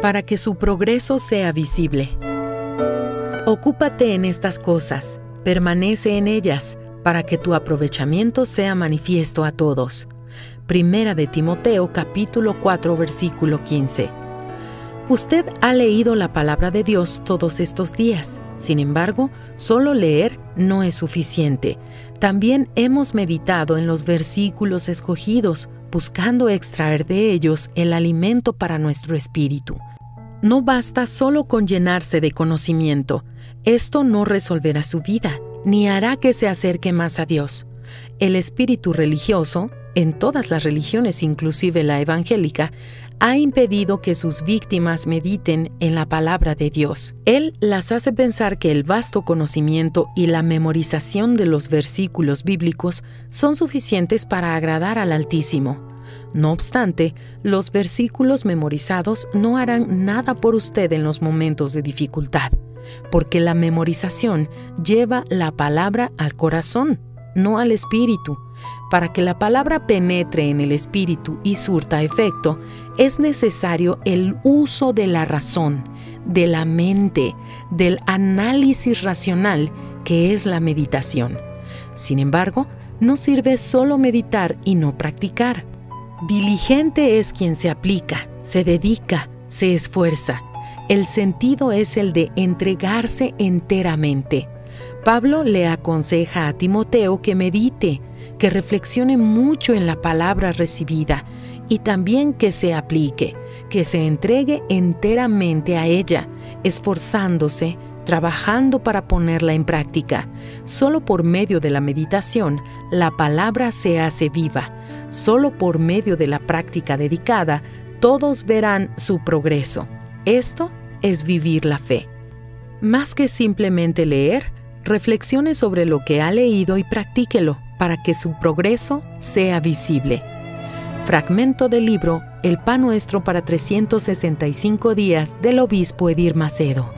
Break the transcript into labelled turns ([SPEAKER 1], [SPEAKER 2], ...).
[SPEAKER 1] para que su progreso sea visible. Ocúpate en estas cosas, permanece en ellas, para que tu aprovechamiento sea manifiesto a todos. Primera de Timoteo capítulo 4 versículo 15. Usted ha leído la palabra de Dios todos estos días. Sin embargo, solo leer no es suficiente. También hemos meditado en los versículos escogidos, buscando extraer de ellos el alimento para nuestro espíritu. No basta solo con llenarse de conocimiento. Esto no resolverá su vida, ni hará que se acerque más a Dios. El espíritu religioso, en todas las religiones, inclusive la evangélica, ha impedido que sus víctimas mediten en la palabra de Dios. Él las hace pensar que el vasto conocimiento y la memorización de los versículos bíblicos son suficientes para agradar al Altísimo. No obstante, los versículos memorizados no harán nada por usted en los momentos de dificultad, porque la memorización lleva la palabra al corazón, no al espíritu. Para que la palabra penetre en el espíritu y surta efecto, es necesario el uso de la razón, de la mente, del análisis racional, que es la meditación. Sin embargo, no sirve solo meditar y no practicar. Diligente es quien se aplica, se dedica, se esfuerza. El sentido es el de entregarse enteramente. Pablo le aconseja a Timoteo que medite, que reflexione mucho en la palabra recibida y también que se aplique, que se entregue enteramente a ella, esforzándose, trabajando para ponerla en práctica. Solo por medio de la meditación, la palabra se hace viva. Solo por medio de la práctica dedicada, todos verán su progreso. Esto es vivir la fe. Más que simplemente leer, reflexione sobre lo que ha leído y practíquelo para que su progreso sea visible. Fragmento del libro El pan nuestro para 365 días del obispo Edir Macedo.